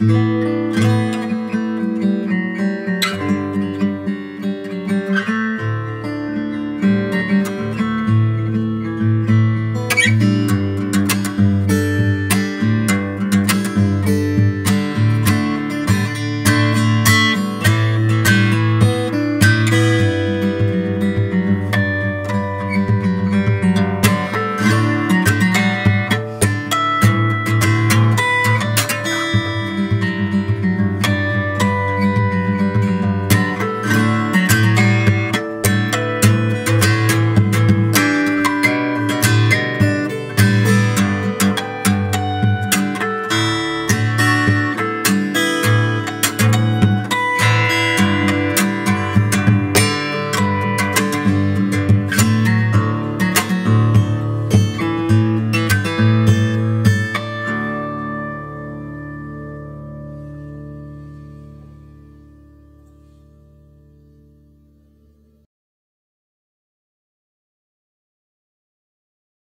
Música